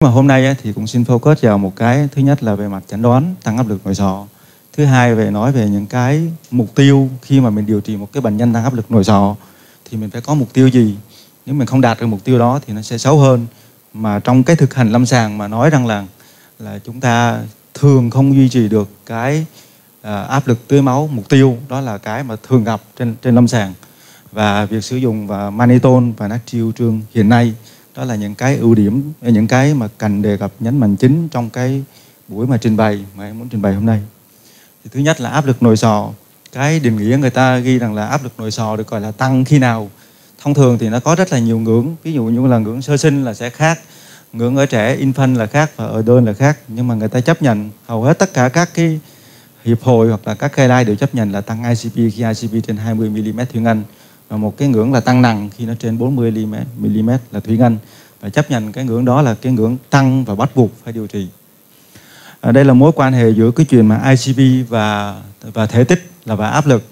mà hôm nay thì cũng xin focus vào một cái thứ nhất là về mặt chẩn đoán tăng áp lực nội sọ. Thứ hai về nói về những cái mục tiêu khi mà mình điều trị một cái bệnh nhân tăng áp lực nội sọ thì mình phải có mục tiêu gì? Nếu mình không đạt được mục tiêu đó thì nó sẽ xấu hơn. Mà trong cái thực hành lâm sàng mà nói rằng là là chúng ta thường không duy trì được cái à, áp lực tưới máu mục tiêu đó là cái mà thường gặp trên trên lâm sàng. Và việc sử dụng à, và manitol và natrio trương hiện nay đó là những cái ưu điểm, những cái mà cần đề cập nhấn mạnh chính trong cái buổi mà trình bày mà em muốn trình bày hôm nay. Thì thứ nhất là áp lực nội sọ cái định nghĩa người ta ghi rằng là áp lực nội sọ được gọi là tăng khi nào. Thông thường thì nó có rất là nhiều ngưỡng. Ví dụ như là ngưỡng sơ sinh là sẽ khác, ngưỡng ở trẻ infant là khác và ở đơn là khác. Nhưng mà người ta chấp nhận, hầu hết tất cả các cái hiệp hội hoặc là các guideline đều chấp nhận là tăng ICP khi ICP trên 20 mm thủy ngân và một cái ngưỡng là tăng nặng khi nó trên 40 mm là thủy ngân. Và chấp nhận cái ngưỡng đó là cái ngưỡng tăng và bắt buộc phải điều trị. À, đây là mối quan hệ giữa cái chuyện mà ICP và và thể tích là và áp lực.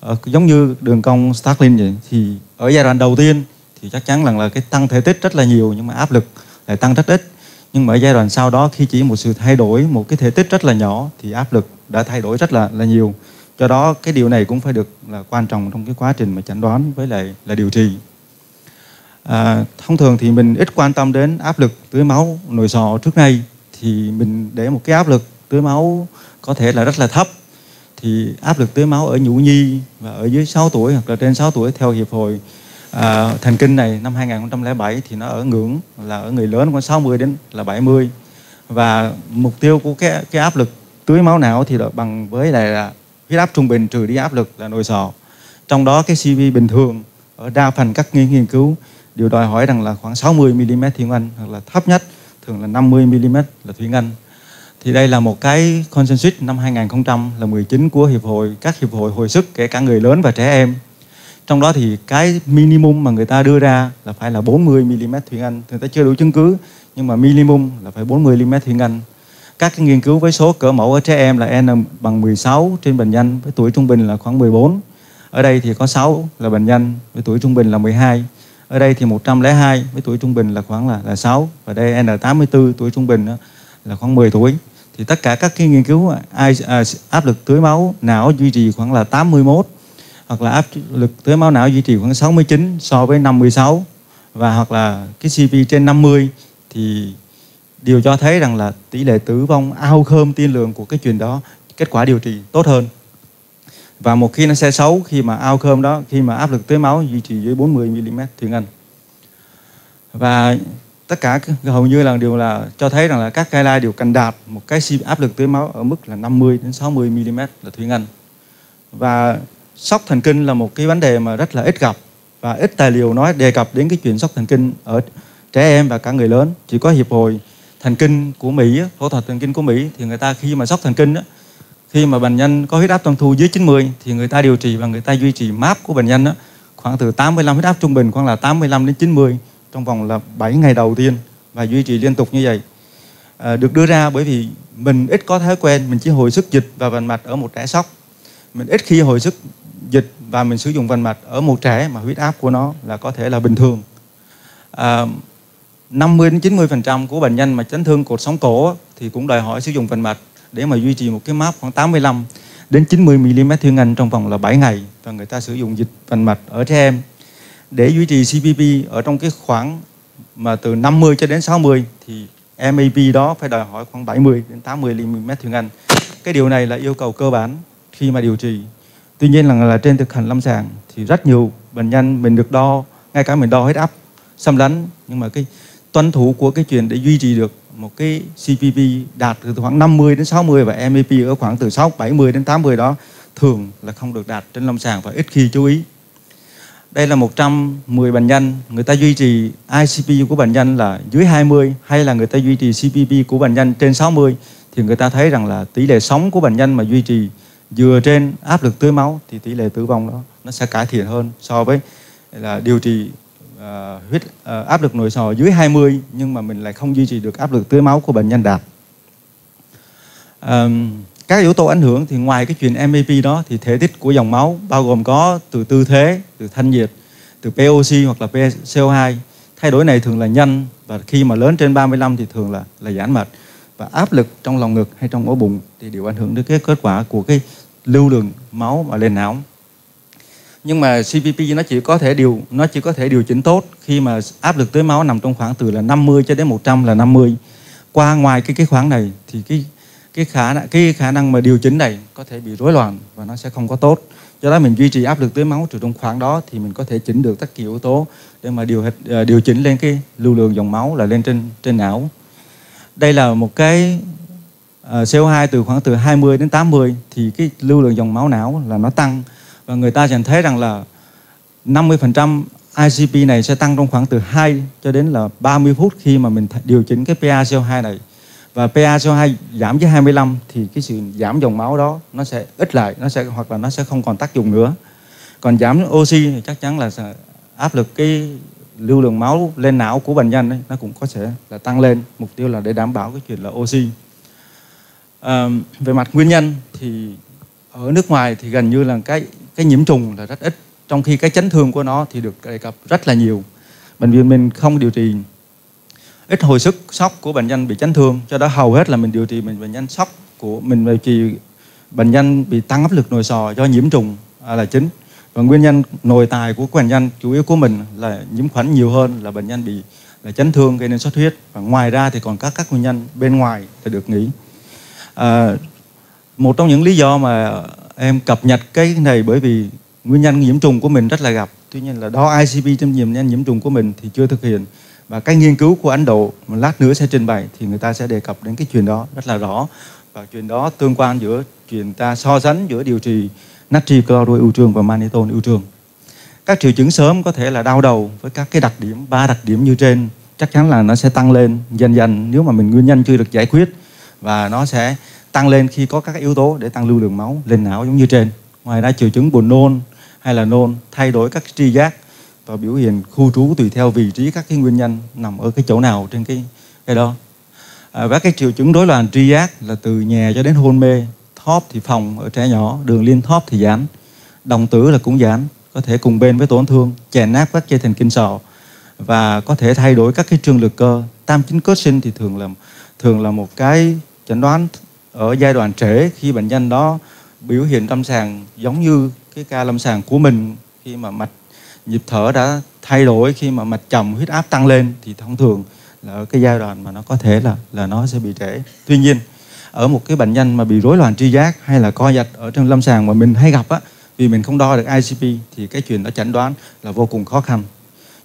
À, giống như đường cong Starlin vậy thì ở giai đoạn đầu tiên thì chắc chắn rằng là cái tăng thể tích rất là nhiều nhưng mà áp lực lại tăng rất ít. Nhưng mà ở giai đoạn sau đó khi chỉ một sự thay đổi một cái thể tích rất là nhỏ thì áp lực đã thay đổi rất là là nhiều do đó cái điều này cũng phải được là quan trọng trong cái quá trình mà chẩn đoán với lại là điều trị. À, thông thường thì mình ít quan tâm đến áp lực tưới máu nội sọ trước nay. Thì mình để một cái áp lực tưới máu có thể là rất là thấp. Thì áp lực tưới máu ở nhũ nhi và ở dưới 6 tuổi hoặc là trên 6 tuổi theo hiệp hội à, thần kinh này năm 2007 thì nó ở ngưỡng là ở người lớn khoảng 60 đến là 70 và mục tiêu của cái cái áp lực tưới máu não thì là bằng với lại là huyết áp trung bình trừ đi áp lực là nội sọ trong đó cái CV bình thường ở đa phần các nghiên nghiên cứu đều đòi hỏi rằng là khoảng 60 mm thủy ngân hoặc là thấp nhất, thường là 50 mm là thủy ngân. Thì đây là một cái consensus năm 2019 của hiệp hội, các hiệp hội hồi sức, kể cả người lớn và trẻ em. Trong đó thì cái minimum mà người ta đưa ra là phải là 40 mm thủy ngân. Người ta chưa đủ chứng cứ, nhưng mà minimum là phải 40 mm thủy ngân các cái nghiên cứu với số cỡ mẫu ở trẻ em là n bằng 16 trên bệnh nhân với tuổi trung bình là khoảng 14 ở đây thì có 6 là bệnh nhân với tuổi trung bình là 12 ở đây thì 102 với tuổi trung bình là khoảng là, là 6 và đây N84 tuổi trung bình là khoảng 10 tuổi. Thì tất cả các cái nghiên cứu ai, à, áp lực tưới máu não duy trì khoảng là 81 hoặc là áp lực tưới máu não duy trì khoảng 69 so với 56 và hoặc là cái CP trên 50 thì điều cho thấy rằng là tỷ lệ tử vong ao khơm tiên lượng của cái chuyện đó, kết quả điều trị tốt hơn. Và một khi nó sẽ xấu khi mà ao khơm đó, khi mà áp lực tưới máu duy trì dưới 40 mm thủy ngân và tất cả hầu như là điều là cho thấy rằng là các guideline đều cần đạt một cái áp lực tưới máu ở mức là 50 đến 60 mm là thủy ngân và sốc thần kinh là một cái vấn đề mà rất là ít gặp và ít tài liệu nói đề cập đến cái chuyện sốc thần kinh ở trẻ em và cả người lớn. Chỉ có hiệp hội thần kinh của Mỹ phẫu thuật thần kinh của Mỹ thì người ta khi mà sốc thần kinh khi mà bệnh nhân có huyết áp tâm thu dưới 90 thì người ta điều trị và người ta duy trì map của bệnh nhân đó, khoảng từ 85 huyết áp trung bình khoảng là 85 đến 90 trong vòng là 7 ngày đầu tiên và duy trì liên tục như vậy. À, được đưa ra bởi vì mình ít có thói quen mình chỉ hồi sức dịch và vành mạch ở một trẻ sốc. Mình ít khi hồi sức dịch và mình sử dụng vành mạch ở một trẻ mà huyết áp của nó là có thể là bình thường. À, 50 đến 90% của bệnh nhân mà chấn thương cột sống cổ thì cũng đòi hỏi sử dụng vành mạch để mà duy trì một cái map khoảng 85 đến 90 mm thủy ngân trong vòng là 7 ngày và người ta sử dụng dịch vành mạch ở trẻ em để duy trì CPP ở trong cái khoảng mà từ 50 cho đến 60 thì MAP đó phải đòi hỏi khoảng 70 đến 80 mm thủy ngân. Cái điều này là yêu cầu cơ bản khi mà điều trị. Tuy nhiên là, là trên thực hành lâm sàng thì rất nhiều bệnh nhân mình được đo, ngay cả mình đo huyết áp xâm lấn nhưng mà cái tuân thủ của cái chuyện để duy trì được một cái CPP đạt từ khoảng 50 đến 60 và MAP ở khoảng từ 6 70 đến 80 đó thường là không được đạt trên lâm sàng và ít khi chú ý. Đây là 110 bệnh nhân, người ta duy trì ICP của bệnh nhân là dưới 20 hay là người ta duy trì CPP của bệnh nhân trên 60 thì người ta thấy rằng là tỷ lệ sống của bệnh nhân mà duy trì dựa trên áp lực tưới máu thì tỷ lệ tử vong đó nó sẽ cải thiện hơn so với là điều trị uh, huyết uh, áp lực nội sọ dưới 20 nhưng mà mình lại không duy trì được áp lực tưới máu của bệnh nhân đạt. Um, các yếu tố ảnh hưởng thì ngoài cái chuyện MAP đó thì thể tích của dòng máu bao gồm có từ tư thế, từ thanh nhiệt, từ POC hoặc là PCO2. Thay đổi này thường là nhanh và khi mà lớn trên 35 thì thường là là giãn mạch và áp lực trong lòng ngực hay trong ổ bụng thì đều ảnh hưởng đến cái kết quả của cái lưu lượng máu mà lên não nhưng mà CPP nó chỉ có thể điều, nó chỉ có thể điều chỉnh tốt khi mà áp lực tưới máu nằm trong khoảng từ là 50 cho đến 100 là 50 qua ngoài cái cái khoảng này thì cái cái khả cái khả năng mà điều chỉnh này có thể bị rối loạn và nó sẽ không có tốt. Do đó mình duy trì áp lực tưới máu từ trong khoảng đó thì mình có thể chỉnh được tất cả yếu tố để mà điều ờ, điều chỉnh lên cái lưu lượng dòng máu là lên trên trên não. Đây là một cái ờ, CO2 từ khoảng từ 20 đến 80 thì cái lưu lượng dòng máu não là nó tăng và người ta nhận thấy rằng là 50% ICP này sẽ tăng trong khoảng từ 2 cho đến là 30 phút khi mà mình điều chỉnh cái PA CO2 này. Và PA CO2 giảm với 25 thì cái sự giảm dòng máu đó nó sẽ ít lại nó sẽ hoặc là nó sẽ không còn tác dụng nữa. Còn giảm oxy thì chắc chắn là sẽ áp lực cái lưu lượng máu lên não của bệnh nhân ấy, nó cũng có thể là tăng lên. Mục tiêu là để đảm bảo cái chuyện là oxy. À, về mặt nguyên nhân thì ở nước ngoài thì gần như là cái cái nhiễm trùng là rất ít. Trong khi cái chấn thương của nó thì được đề cập rất là nhiều. Bệnh viện mình không điều trị. Ít hồi sức sốc của bệnh nhân bị chấn thương. Cho đó hầu hết là mình điều trị mình bệnh nhân sốc của mình điều trị bệnh nhân bị tăng áp lực nội sò do nhiễm trùng à, là chính. Và nguyên nhân nội tài của bệnh nhân chủ yếu của mình là nhiễm khuẩn nhiều hơn là bệnh nhân bị là chấn thương gây nên xuất huyết. Và ngoài ra thì còn các các nguyên nhân bên ngoài thì được nghĩ. À, một trong những lý do mà em cập nhật cái này bởi vì nguyên nhân nhiễm trùng của mình rất là gặp. Tuy nhiên là đo ICP trong nhiễm nhân nhiễm trùng của mình thì chưa thực hiện. Và cái nghiên cứu của Ấn Độ mà lát nữa sẽ trình bày thì người ta sẽ đề cập đến cái chuyện đó rất là rõ. Và chuyện đó tương quan giữa chuyện ta so sánh giữa điều trị natri chloride ưu trương và manitol ưu trương các triệu chứng sớm có thể là đau đầu với các cái đặc điểm, ba đặc điểm như trên. Chắc chắn là nó sẽ tăng lên dần dần nếu mà mình nguyên nhân chưa được giải quyết. Và nó sẽ tăng lên khi có các yếu tố để tăng lưu lượng máu lên não giống như trên. Ngoài ra triệu chứng buồn nôn hay là nôn thay đổi các tri giác và biểu hiện khu trú tùy theo vị trí các cái nguyên nhân nằm ở cái chỗ nào trên cái cái đó. À, các cái triệu chứng rối loạn tri giác là từ nhẹ cho đến hôn mê thóp thì phòng ở trẻ nhỏ đường liên thóp thì giãn đồng tử là cũng giãn có thể cùng bên với tổn thương chèn nát các dây thần kinh sọ và có thể thay đổi các cái trương lực cơ. Tam chính cốt sinh thì thường là thường là một cái chẩn đoán ở giai đoạn trễ, khi bệnh nhân đó biểu hiện lâm sàng giống như cái ca lâm sàng của mình, khi mà mạch nhịp thở đã thay đổi, khi mà mạch trầm huyết áp tăng lên, thì thông thường là ở cái giai đoạn mà nó có thể là là nó sẽ bị trễ. Tuy nhiên, ở một cái bệnh nhân mà bị rối loạn tri giác hay là co giật ở trong lâm sàng mà mình hay gặp á, vì mình không đo được ICP thì cái chuyện đó chẩn đoán là vô cùng khó khăn.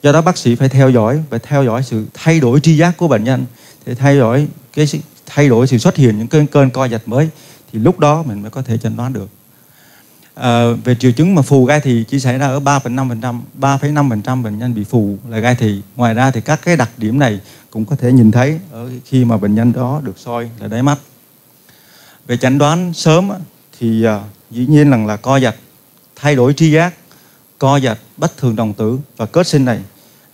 Do đó bác sĩ phải theo dõi và theo dõi sự thay đổi tri giác của bệnh nhân, để thay đổi cái thay đổi sự xuất hiện những cơn cơn co giật mới thì lúc đó mình mới có thể chẩn đoán được. À, về triệu chứng mà phù gai thì chỉ xảy ra ở 3,5% 3,5% bệnh nhân bị phù là gai thì. Ngoài ra thì các cái đặc điểm này cũng có thể nhìn thấy ở khi mà bệnh nhân đó được soi là đáy mắt. Về chẩn đoán sớm thì à, dĩ nhiên rằng là co giật thay đổi tri giác co giật bất thường đồng tử và kết sinh này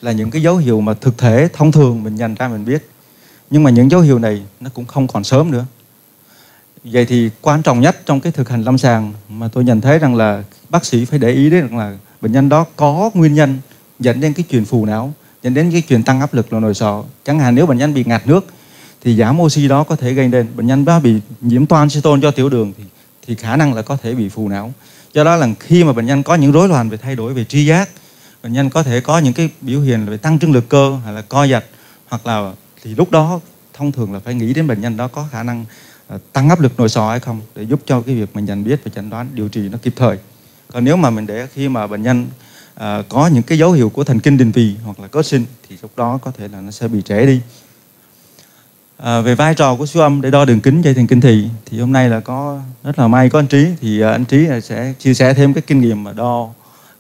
là những cái dấu hiệu mà thực thể thông thường mình nhận ra mình biết nhưng mà những dấu hiệu này nó cũng không còn sớm nữa. Vậy thì quan trọng nhất trong cái thực hành lâm sàng mà tôi nhận thấy rằng là bác sĩ phải để ý đến rằng là bệnh nhân đó có nguyên nhân dẫn đến cái chuyện phù não, dẫn đến cái chuyện tăng áp lực nội sọ. Chẳng hạn nếu bệnh nhân bị ngạt nước thì giảm oxy đó có thể gây nên. Bệnh nhân đó bị nhiễm toan cetone do tiểu đường thì thì khả năng là có thể bị phù não. Do đó là khi mà bệnh nhân có những rối loạn về thay đổi về tri giác, bệnh nhân có thể có những cái biểu hiện về tăng trưng lực cơ hay là co giật, hoặc là thì lúc đó thông thường là phải nghĩ đến bệnh nhân đó có khả năng ờ, tăng áp lực nội sọ hay không để giúp cho cái việc mình nhận biết và chẩn đoán điều trị nó kịp thời. Còn nếu mà mình để khi mà bệnh nhân à, có những cái dấu hiệu của thần kinh đình vị hoặc là cốt sinh thì lúc đó có thể là nó sẽ bị trễ đi. À, về vai trò của siêu âm để đo đường kính dây thần kinh thị thì hôm nay là có rất là may có anh Trí. Thì anh Trí sẽ chia sẻ thêm cái kinh nghiệm mà đo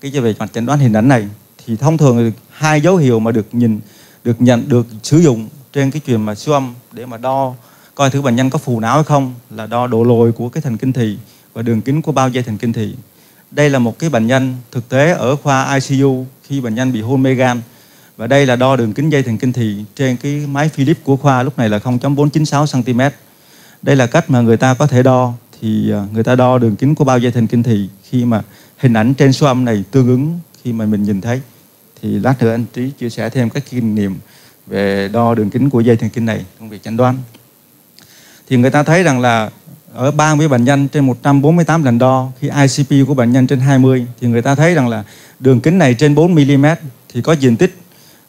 cái về mặt chẩn đoán hình ảnh này. Thì thông thường hai dấu hiệu mà được nhìn được nhận được sử dụng trên cái chuyện mà siêu âm để mà đo coi thử bệnh nhân có phù não hay không, là đo độ lồi của cái thần kinh thị và đường kính của bao dây thần kinh thị. Đây là một cái bệnh nhân thực tế ở khoa ICU khi bệnh nhân bị hôn mê gan và đây là đo đường kính dây thần kinh thị trên cái máy Philips của khoa lúc này là 0.496 cm. Đây là cách mà người ta có thể đo, thì à, người ta đo đường kính của bao dây thần kinh thị khi mà hình ảnh trên siêu âm này tương ứng khi mà mình nhìn thấy thì lát nữa anh Trí chia sẻ thêm các kinh nghiệm về đo đường kính của dây thần kinh này trong việc chẩn đoán thì người ta thấy rằng là ở 30 bệnh nhân trên 148 lần đo, khi ICP của bệnh nhân trên 20 thì người ta thấy rằng là đường kính này trên 4 mm thì có diện tích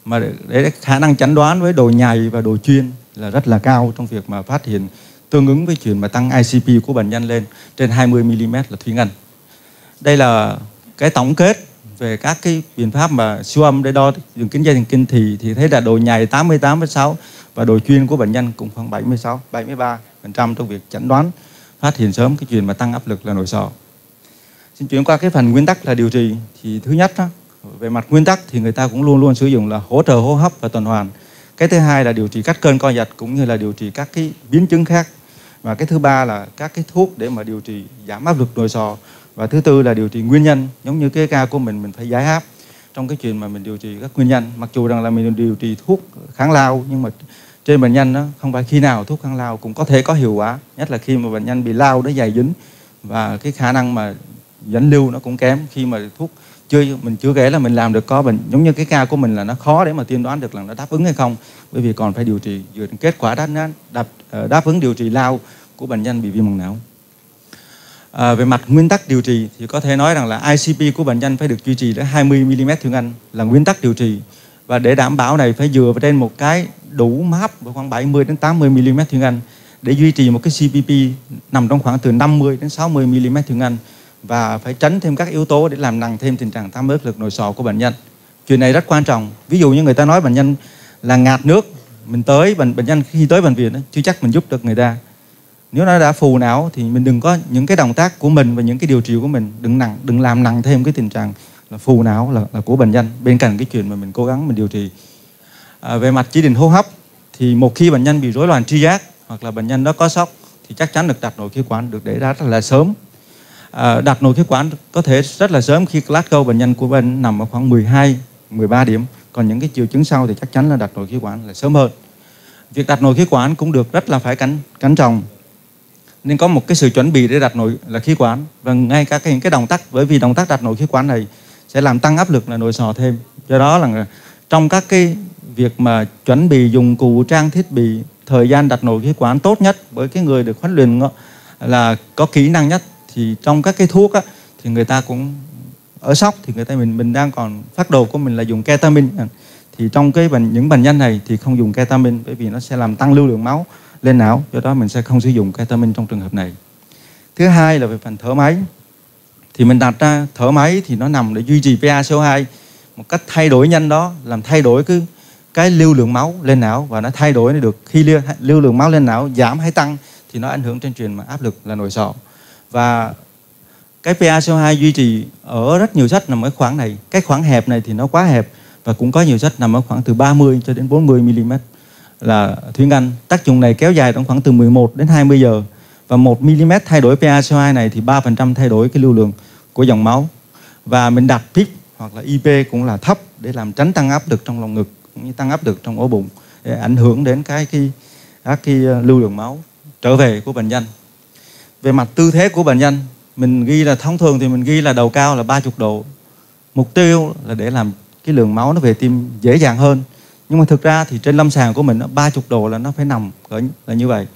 mà để khả năng chẩn đoán với đồ nhầy và đồ chuyên là rất là cao trong việc mà phát hiện tương ứng với chuyện mà tăng ICP của bệnh nhân lên trên 20 mm là thủy ngân. Đây là cái tổng kết về các cái biện pháp mà siêu âm để đo đường kính dây thần kinh thì thì thấy là độ nhầy 88,6 và độ chuyên của bệnh nhân cũng khoảng 76 73% trong việc chẩn đoán phát hiện sớm cái chuyện mà tăng áp lực là nội sọ. Xin chuyển qua cái phần nguyên tắc là điều trị thì thứ nhất đó, về mặt nguyên tắc thì người ta cũng luôn luôn sử dụng là hỗ trợ hô hấp và tuần hoàn. Cái thứ hai là điều trị cắt cơn co giật cũng như là điều trị các cái biến chứng khác. Và cái thứ ba là các cái thuốc để mà điều trị giảm áp lực nội sọ và thứ tư là điều trị nguyên nhân. Giống như cái ca của mình mình phải giải áp. Trong cái chuyện mà mình điều trị các nguyên nhân mặc dù rằng là mình điều trị thuốc kháng lao nhưng mà trên bệnh nhân đó không phải khi nào thuốc kháng lao cũng có thể có hiệu quả nhất là khi mà bệnh nhân bị lao nó dày dính. Và cái khả năng mà dẫn lưu nó cũng kém. Khi mà thuốc chưa mình chưa kể là mình làm được có bệnh giống như cái ca của mình là nó khó để mà tiên đoán được là nó đáp ứng hay không. Bởi vì còn phải điều trị dựa trên kết quả đáp, đáp, đáp ứng điều trị lao của bệnh nhân bị viêm màng não. À, về mặt nguyên tắc điều trị thì có thể nói rằng là ICP của bệnh nhân phải được duy trì đến 20 mm thương anh là nguyên tắc điều trị và để đảm bảo này phải dựa vào trên một cái đủ map khoảng 70 đến 80 mm thương anh để duy trì một cái CPP nằm trong khoảng từ 50 đến 60 mm thương anh và phải tránh thêm các yếu tố để làm nặng thêm tình trạng tăng áp lực nội sọ của bệnh nhân. Chuyện này rất quan trọng. Ví dụ như người ta nói bệnh nhân là ngạt nước, mình tới bệnh bệnh nhân khi tới bệnh viện chưa chắc mình giúp được người ta nếu nó đã phù não thì mình đừng có những cái động tác của mình và những cái điều trị của mình đừng nặng đừng làm nặng thêm cái tình trạng là phù não là, là của bệnh nhân. Bên cạnh cái chuyện mà mình cố gắng mình điều trị. À, về mặt chỉ định hô hấp thì một khi bệnh nhân bị rối loạn tri giác hoặc là bệnh nhân đó có sốc thì chắc chắn được đặt nội khí quản được để ra rất là sớm. À, đặt nội khí quản có thể rất là sớm khi Glasgow bệnh nhân của bệnh nằm ở khoảng 12 13 điểm. Còn những cái triệu chứng sau thì chắc chắn là đặt nội khí quản là sớm hơn. Việc đặt nội khí quản cũng được rất là phải cẩn cẩn trọng nên có một cái sự chuẩn bị để đặt nội là khí quản và ngay cả cái, cái động tác bởi vì động tác đặt nội khí quản này sẽ làm tăng áp lực là nội sò thêm. Do đó là trong các cái việc mà chuẩn bị dùng cụ trang thiết bị thời gian đặt nội khí quản tốt nhất với cái người được huấn luyện là có kỹ năng nhất thì trong các cái thuốc á, thì người ta cũng ở sóc thì người ta mình mình đang còn phát đồ của mình là dùng ketamin thì trong cái bệnh những bệnh nhân này thì không dùng ketamin bởi vì nó sẽ làm tăng lưu lượng máu lên não do đó mình sẽ không sử dụng ketamin trong trường hợp này. Thứ hai là về phần thở máy. Thì mình đặt ra thở máy thì nó nằm để duy trì PaCO2 một cách thay đổi nhanh đó làm thay đổi cái cái lưu lượng máu lên não và nó thay đổi được. Khi lưu, lưu lượng máu lên não giảm hay tăng thì nó ảnh hưởng trên truyền mà áp lực là nội sọ. Và cái PaCO2 duy trì ở rất nhiều sách nằm ở khoảng này cái khoảng hẹp này thì nó quá hẹp và cũng có nhiều sách nằm ở khoảng từ 30 cho đến 40 mm là thủy ngân tác dụng này kéo dài trong khoảng từ 11 đến 20 giờ. Và 1 mm thay đổi PaCO2 này thì 3% thay đổi cái lưu lượng của dòng máu. Và mình đặt PIP hoặc là IP cũng là thấp để làm tránh tăng áp lực trong lòng ngực, cũng như tăng áp lực trong ổ bụng, để ảnh hưởng đến cái khi các cái ờ, lưu lượng máu trở về của bệnh nhân. Về mặt tư thế của bệnh nhân, mình ghi là thông thường thì mình ghi là đầu cao là 30 độ. Mục tiêu là để làm cái lượng máu nó về tim dễ dàng hơn. Nhưng mà thực ra thì trên lâm sàng của mình ba chục độ là nó phải nằm cỡ là như vậy.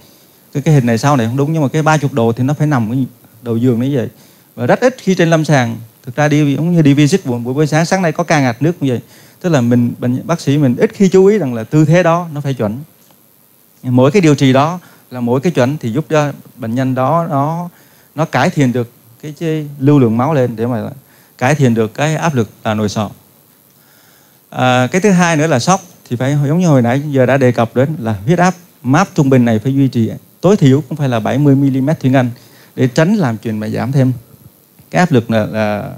Cái cái hình này sau này không đúng nhưng mà cái 30 độ thì nó phải nằm cái đầu giường như vậy. Và rất ít khi trên lâm sàng. Thực ra đi giống như đi visit buổi buổi sáng sáng nay có ca ngạt nước như vậy. Tức là mình bệnh bác sĩ mình ít khi chú ý rằng là tư thế đó nó phải chuẩn. Mỗi cái điều trị đó là mỗi cái chuẩn thì giúp cho bệnh nhân đó nó nó cải thiện được cái, cái lưu lượng máu lên để mà cải thiện được cái áp lực là nội sọ à, cái thứ hai nữa là sốc thì phải giống như hồi nãy giờ đã đề cập đến là huyết áp map trung bình này phải duy trì tối thiểu cũng phải là 70 mm thủy ngân để tránh làm chuyện mà giảm thêm. Cái áp lực là là,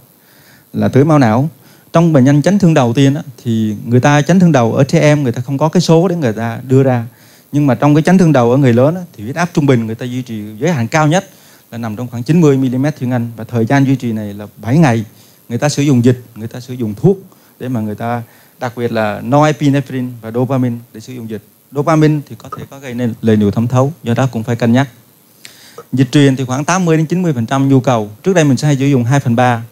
là tưới máu não. Trong bệnh nhân chấn thương đầu tiên á, thì người ta chấn thương đầu ở trẻ em người ta không có cái số để người ta đưa ra. Nhưng mà trong cái chấn thương đầu ở người lớn á, thì huyết áp trung bình người ta duy trì giới hạn cao nhất là nằm trong khoảng 90 mm thủy ngân. Và thời gian duy trì này là 7 ngày. Người ta sử dụng dịch người ta sử dụng thuốc để mà người ta, đặc biệt là norepinephrine và dopamine để sử dụng dịch. Dopamine thì có thể có gây nên lời nhiều thẩm thấu, do đó cũng phải cân nhắc. Dịch truyền thì khoảng 80 đến 90 phần trăm nhu cầu. Trước đây mình sẽ hay sử dụng 2 phần 3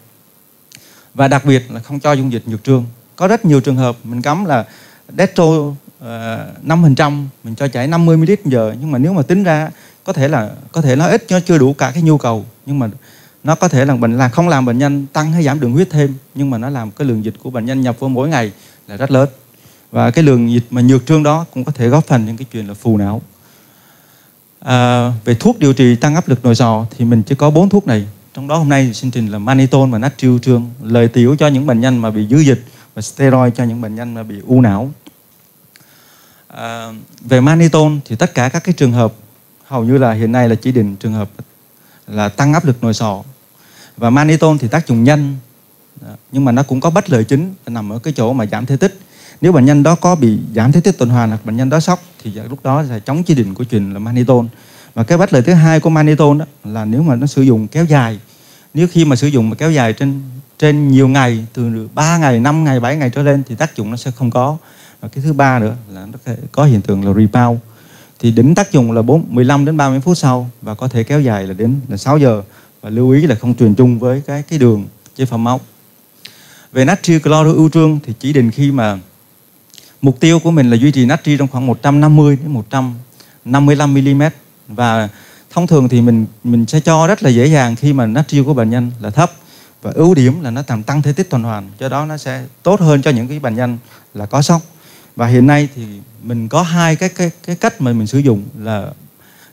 và đặc biệt là không cho dung dịch nhược trương. Có rất nhiều trường hợp mình cấm là detro ờ, năm phần trăm, mình cho chảy 50 ml giờ. Nhưng mà nếu mà tính ra, có thể là, có thể nó ít, nó chưa đủ cả cái nhu cầu. Nhưng mà nó có thể là bệnh là không làm bệnh nhân tăng hay giảm đường huyết thêm nhưng mà nó làm cái lượng dịch của bệnh nhân nhập vô mỗi ngày là rất lớn. Và cái lượng dịch mà nhược trương đó cũng có thể góp phần những cái chuyện là phù não. À, về thuốc điều trị tăng áp lực nội sọ thì mình chỉ có bốn thuốc này. Trong đó hôm nay xin trình là manitol và natriu trương lời tiểu cho những bệnh nhân mà bị dư dịch và steroid cho những bệnh nhân mà bị u não. À, về manitol thì tất cả các cái trường hợp hầu như là hiện nay là chỉ định trường hợp là tăng áp lực nội sọ và manitol thì tác dụng nhanh nhưng mà nó cũng có bất lợi chính nằm ở cái chỗ mà giảm thể tích. Nếu bệnh nhân đó có bị giảm thể tích tuần hoàn hoặc bệnh nhân đó sốc thì lúc đó sẽ chống chỉ định của truyền là manitol. Và cái bất lợi thứ hai của manitol đó là nếu mà nó sử dụng kéo dài nếu khi mà sử dụng mà kéo dài trên trên nhiều ngày từ 3 ngày 5 ngày 7 ngày trở lên thì tác dụng nó sẽ không có. Và cái thứ ba nữa là nó có hiện tượng là rebound. Thì đỉnh tác dụng là 4, 15 đến 30 phút sau và có thể kéo dài là đến là 6 giờ và lưu ý là không truyền chung với cái cái đường chế phẩm máu. Về natri cloro ưu trương thì chỉ định khi mà mục tiêu của mình là duy trì natri trong khoảng 150 đến 155 mm và thông thường thì mình mình sẽ cho rất là dễ dàng khi mà natri của bệnh nhân là thấp. Và ưu điểm là nó làm tăng thể tích tuần hoàn, do đó nó sẽ tốt hơn cho những cái bệnh nhân là có sốc. Và hiện nay thì mình có hai cái cái cái cách mà mình sử dụng là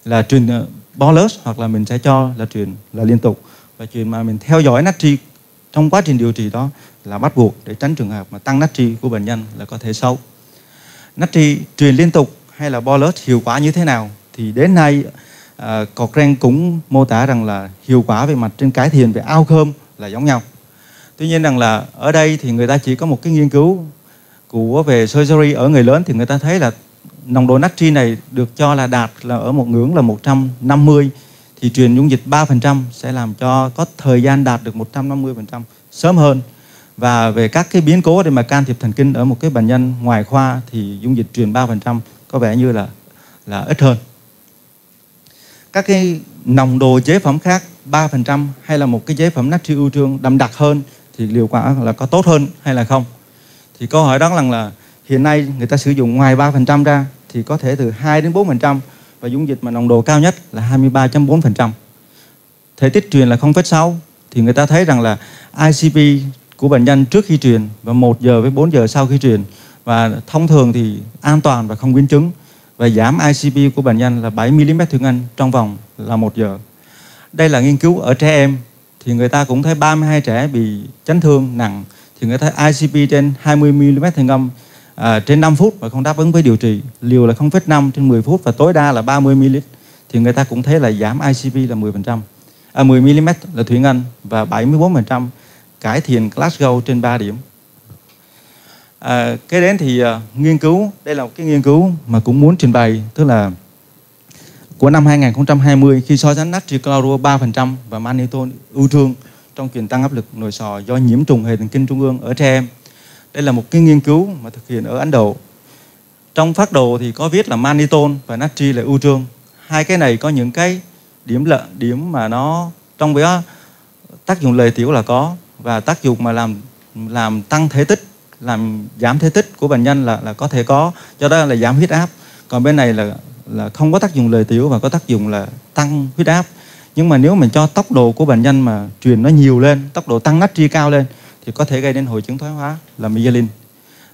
là truyền bolus hoặc là mình sẽ cho là truyền là liên tục. Và truyền mà mình theo dõi natri trong quá trình điều trị đó là bắt buộc để tránh trường hợp mà tăng natri của bệnh nhân là có thể xấu. Natri truyền liên tục hay là bolus hiệu quả như thế nào thì đến nay uh, Cochrane cũng mô tả rằng là hiệu quả về mặt trên cải thiện về outcome là giống nhau. Tuy nhiên rằng là ở đây thì người ta chỉ có một cái nghiên cứu của về surgery ở người lớn thì người ta thấy là nồng độ natri này được cho là đạt là ở một ngưỡng là 150 thì truyền dung dịch 3% sẽ làm cho có thời gian đạt được 150% sớm hơn. Và về các cái biến cố để mà can thiệp thần kinh ở một cái bệnh nhân ngoài khoa thì dung dịch truyền 3% có vẻ như là là ít hơn. Các cái nồng độ chế phẩm khác 3% hay là một cái chế phẩm natri ưu trương đậm đặc hơn thì liệu quả là có tốt hơn hay là không? Thì câu hỏi đó là là hiện nay người ta sử dụng ngoài 3% ra thì có thể từ 2 đến 4% và dung dịch mà nồng độ cao nhất là 23.4%. Thể tích truyền là 0,6 thì người ta thấy rằng là ICP của bệnh nhân trước khi truyền và 1 giờ với 4 giờ sau khi truyền và thông thường thì an toàn và không biến chứng và giảm ICP của bệnh nhân là 7 mm thủy ngân trong vòng là 1 giờ. Đây là nghiên cứu ở trẻ em thì người ta cũng thấy 32 trẻ bị chấn thương nặng thì người ta ICP trên 20 mm thủy ngân à, trên 5 phút và không đáp ứng với điều trị liều là 0,5 trên 10 phút và tối đa là 30 ml thì người ta cũng thấy là giảm ICP là 10% à, 10 mm là thủy ngân và 74% cải thiện Glasgow trên 3 điểm. À, cái đến thì à, nghiên cứu đây là một cái nghiên cứu mà cũng muốn trình bày tức là của năm 2020 khi so sánh natri clorua 3% và manitol ưu trương trong truyền tăng áp lực nội sò do nhiễm trùng hệ thần kinh trung ương ở trẻ em đây là một cái nghiên cứu mà thực hiện ở Ấn Độ. Trong phát đồ thì có viết là manitol và natri là ưu trương. Hai cái này có những cái điểm lợi điểm mà nó trong đó ờ, tác dụng lợi tiểu là có và tác dụng mà làm làm tăng thể tích, làm giảm thể tích của bệnh nhân là là có thể có cho đó là giảm huyết áp còn bên này là là không có tác dụng lời tiểu và có tác dụng là tăng huyết áp nhưng mà nếu mình cho tốc độ của bệnh nhân mà truyền nó nhiều lên, tốc độ tăng natri cao lên thì có thể gây đến hội chứng thoái hóa là myelin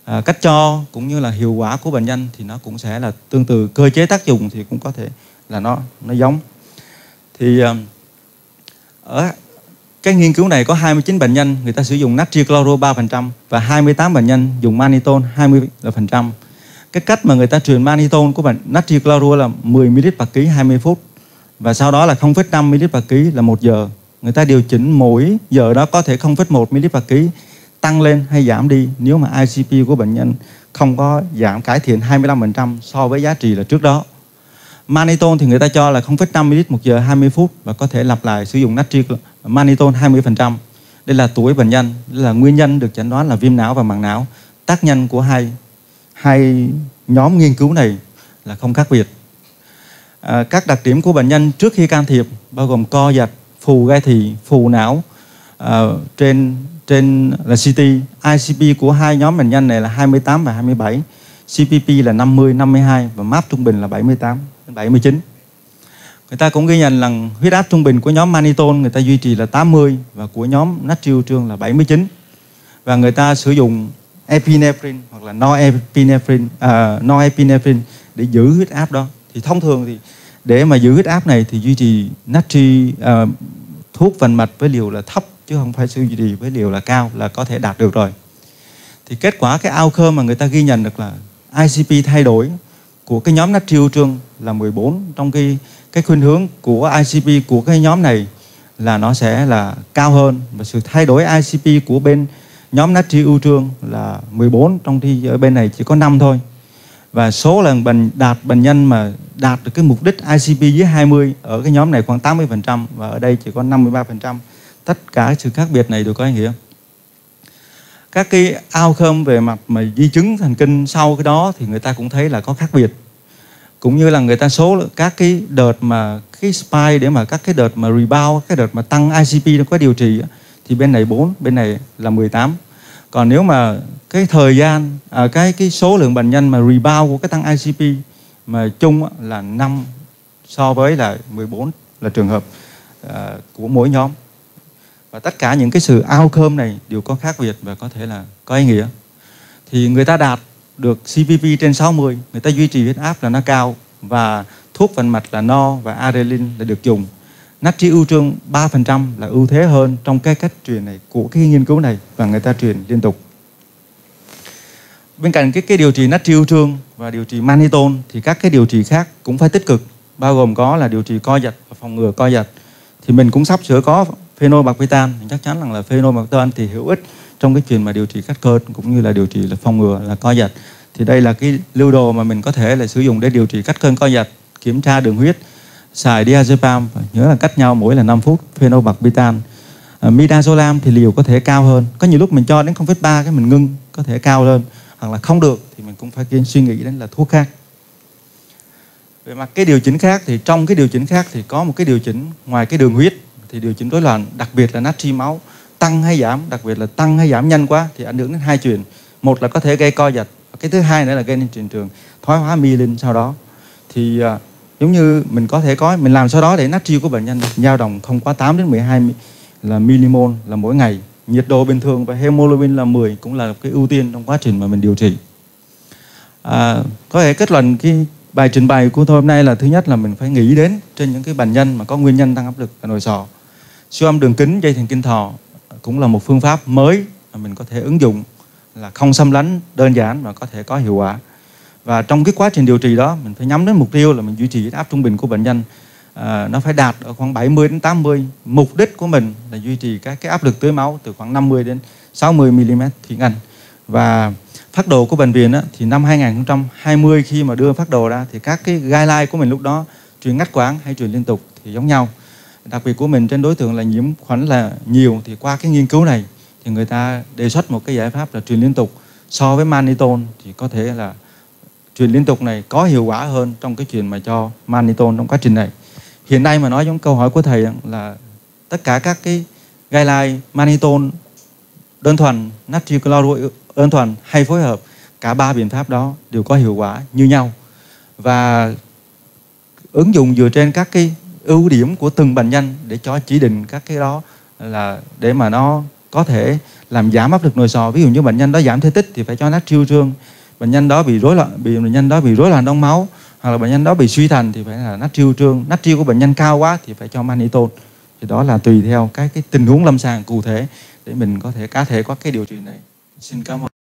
à, cách cho cũng như là hiệu quả của bệnh nhân thì nó cũng sẽ là tương tự. Cơ chế tác dụng thì cũng có thể là nó nó giống. Thì à, ở cái nghiên cứu này có 29 bệnh nhân người ta sử dụng natri chloro 3% và 28 bệnh nhân dùng manitol 20%. Cái cách mà người ta truyền manitol của bệnh natri chloro là 10 ml per ký 20 phút và sau đó là 0,5 ml per là 1 giờ người ta điều chỉnh mỗi giờ đó có thể 0,1 ml per ký tăng lên hay giảm đi nếu mà ICP của bệnh nhân không có giảm cải thiện 25% so với giá trị là trước đó. Mannitol thì người ta cho là 0,5 ml một giờ 20 phút và có thể lặp lại sử dụng natri mannitol 20%. Đây là tuổi bệnh nhân, đây là nguyên nhân được chẩn đoán là viêm não và màng não. Tác nhân của hai hai nhóm nghiên cứu này là không khác biệt. À, các đặc điểm của bệnh nhân trước khi can thiệp bao gồm co giật, phù gai thị, phù não uh, trên trên là CT. ICP của hai nhóm bệnh nhân này là 28 và 27. CPP là 50, 52 và MAP trung bình là 78 đến 79. Người ta cũng ghi nhận là huyết áp trung bình của nhóm mannitol người ta duy trì là 80 và của nhóm Natriu trương là 79. Và người ta sử dụng epinephrine hoặc là noepinephrine uh, noepinephrine để giữ huyết áp đó. Thì thông thường thì để mà giữ huyết áp này thì duy trì natri uh, thuốc vành mạch với liều là thấp chứ không phải duy trì với liều là cao là có thể đạt được rồi. Thì kết quả cái outcome mà người ta ghi nhận được là ICP thay đổi của cái nhóm natri trương là 14 trong cái cái khuynh hướng của ICP của cái nhóm này là nó sẽ là cao hơn. Và sự thay đổi ICP của bên nhóm natri ưu trương là 14 trong khi ở bên này chỉ có 5 thôi và số lần bệnh đạt bệnh nhân mà đạt được cái mục đích ICP dưới 20 ở cái nhóm này khoảng 80% và ở đây chỉ có 53% tất cả sự khác biệt này đều có ý nghĩa. Các cái outcome về mặt mà di chứng thần kinh sau cái đó thì người ta cũng thấy là có khác biệt. Cũng như là người ta số các cái đợt mà cái spike để mà các cái đợt mà rebound cái đợt mà tăng ICP nó có điều trị thì bên này 4 bên này là 18 còn nếu mà cái thời gian à, cái cái số lượng bệnh nhân mà rebound của cái tăng ICP mà chung là 5 so với là 14 là trường hợp à, của mỗi nhóm. Và tất cả những cái sự outcome này đều có khác biệt và có thể là có ý nghĩa. Thì người ta đạt được CPP trên 60 người ta duy trì huyết áp là nó cao và thuốc vận mạch là no và adrenaline là được dùng natri ưu trương 3% là ưu thế hơn trong cái cách truyền này, của cái nghiên cứu này, và người ta truyền liên tục. Bên cạnh cái cái điều trị natri ưu trương và điều trị mannitol thì các cái điều trị khác cũng phải tích cực, bao gồm có là điều trị co giật và phòng ngừa co giật. Thì mình cũng sắp sửa có phenobarbital chắc chắn rằng là phenobarbital thì hữu ích trong cái chuyện mà điều trị cắt cơn cũng như là điều trị là phòng ngừa là co giật. Thì đây là cái lưu đồ mà mình có thể là sử dụng để điều trị cắt cơn co giật, kiểm tra đường huyết xài diazepam nhớ là cách nhau mỗi là 5 phút phenobarbital. À, midazolam thì liều có thể cao hơn. Có nhiều lúc mình cho đến 0,3 cái mình ngưng có thể cao lên. Hoặc là không được thì mình cũng phải kiên suy nghĩ đến là thuốc khác. Về mặt cái điều chỉnh khác thì trong cái điều chỉnh khác thì có một cái điều chỉnh ngoài cái đường huyết thì điều chỉnh rối loạn đặc biệt là natri máu tăng hay giảm đặc biệt là tăng hay giảm nhanh quá thì ảnh hưởng đến hai chuyện. Một là có thể gây co giật cái thứ hai nữa là gây nên trường thoái hóa myelin sau đó. Thì uh, giống như mình có thể có mình làm sau đó để natri của bệnh nhân. Dao động không quá 8 đến 12 là milimol là mỗi ngày. Nhiệt độ bình thường và hemoglobin là 10 cũng là cái ưu tiên trong quá trình mà mình điều trị. À, có thể kết luận cái bài trình bày của tôi hôm nay là thứ nhất là mình phải nghĩ đến trên những cái bệnh nhân mà có nguyên nhân tăng áp lực ở nội sọ. Siêu âm đường kính dây thần kinh thọ cũng là một phương pháp mới mà mình có thể ứng dụng là không xâm lấn đơn giản và có thể có hiệu quả và trong cái quá trình điều trị đó mình phải nhắm đến mục tiêu là mình duy trì huyết áp trung bình của bệnh nhân. À, nó phải đạt ở khoảng 70 đến 80 mục đích của mình là duy trì các cái áp lực tưới máu từ khoảng 50 đến 60 mm thủy ngân. Và phát đồ của bệnh viện á, thì năm 2020 khi mà đưa phát đồ ra thì các cái guideline của mình lúc đó truyền ngắt quãng hay truyền liên tục thì giống nhau. Đặc biệt của mình trên đối tượng là nhiễm khuẩn là nhiều thì qua cái nghiên cứu này thì người ta đề xuất một cái giải pháp là truyền liên tục. So với mannitol thì có thể là truyền liên tục này có hiệu quả hơn trong cái chuyện mà cho mannitol trong quá trình này. Hiện nay mà nói giống câu hỏi của thầy là tất cả các cái guideline mannitol đơn thuần natri chloride đơn thuần hay phối hợp, cả ba biện pháp đó đều có hiệu quả như nhau. Và ứng dụng dựa trên các cái ưu điểm của từng bệnh nhân để cho chỉ định các cái đó là để mà nó có thể làm giảm áp lực nội sọ ví dụ như bệnh nhân đó giảm thể tích thì phải cho natri trương bệnh nhân đó bị rối loạn, bị bệnh nhân đó bị rối loạn đông máu, hoặc là bệnh nhân đó bị suy thận thì phải là natri trương natri của bệnh nhân cao quá thì phải cho manitol thì đó là tùy theo cái cái tình huống lâm sàng cụ thể để mình có thể, cá thể có cái điều trị này. Xin cảm ơn.